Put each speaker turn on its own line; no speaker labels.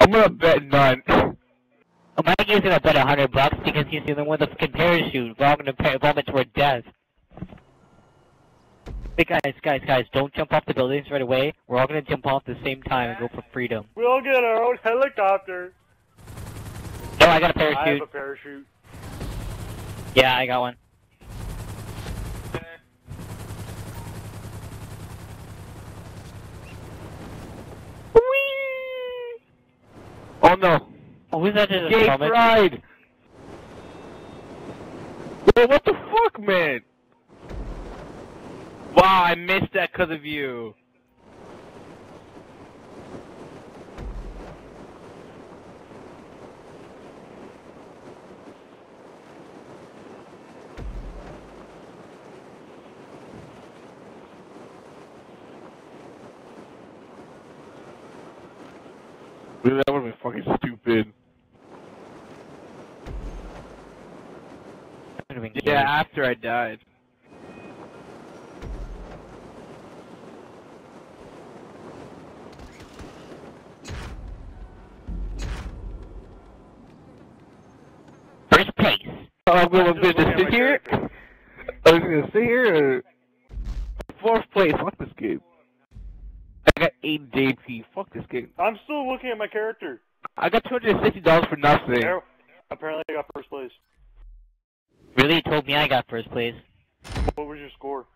I'm gonna bet none.
Mike is gonna bet a hundred bucks because he's the only one that can parachute. We're all gonna vomit toward death. Hey guys, guys, guys, don't jump off the buildings right away. We're all gonna jump off at the same time and go for freedom.
We all get our own helicopter.
No, I got a
I have a parachute.
Yeah, I got one.
Oh no.
Oh, who's that in the
Gate
comment?
ride! Whoa, what the fuck, man? Wow, I missed that because of you. Really, that would have been fucking stupid. Yeah,
cute.
after I died.
First place.
Oh, I'm gonna,
I'm at
sit here. I was gonna sit here. Or... Fourth place. Fuck this game. I eight JP. Fuck this game.
I'm still looking at my character.
I got two hundred and sixty dollars for nothing.
Apparently I got first place.
Really told me I got first place.
What was your score?